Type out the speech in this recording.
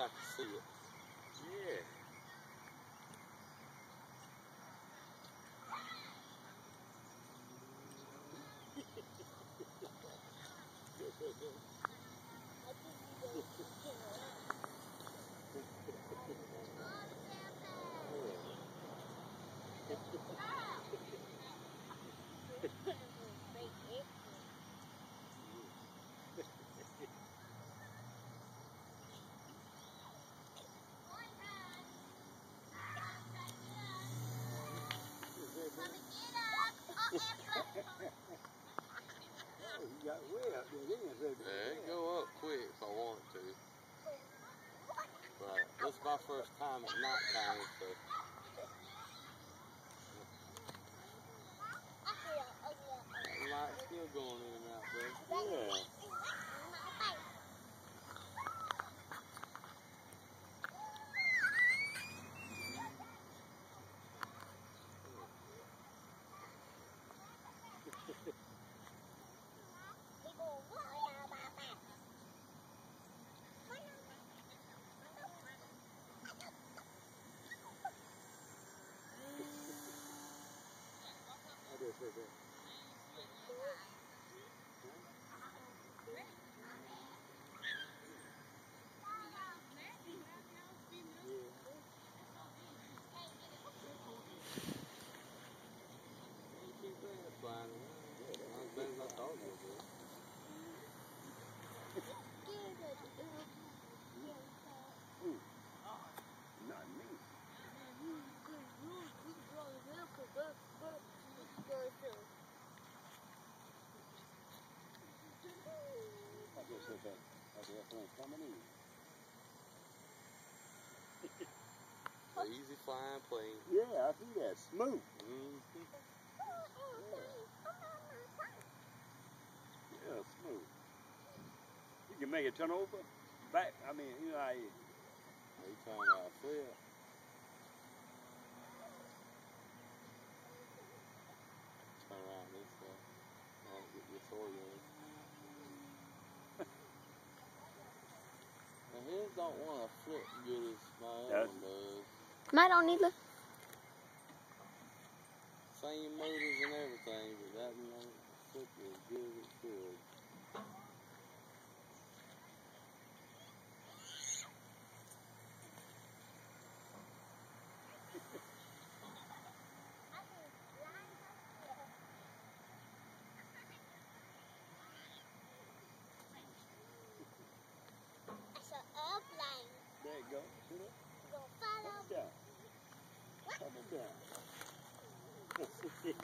I can see it. Yeah. Oh, you got way up there, didn't you? Yeah, it go up quick if I want to. But this first time at night time, so That flying around. Not as bad as I thought it would I just said that. I said that's when it's coming in. Easy flying plane. Yeah, I see that. Smooth. Mm-hmm. Yeah, smooth. You can make it turn over. Back, I mean, you know, I, You talking about a flip? Turn around this way. I'll get this oriented. Don't want to flip good as my Does own does. Mine don't either. Same motors and everything, but that one don't flip as good as it could. いいね。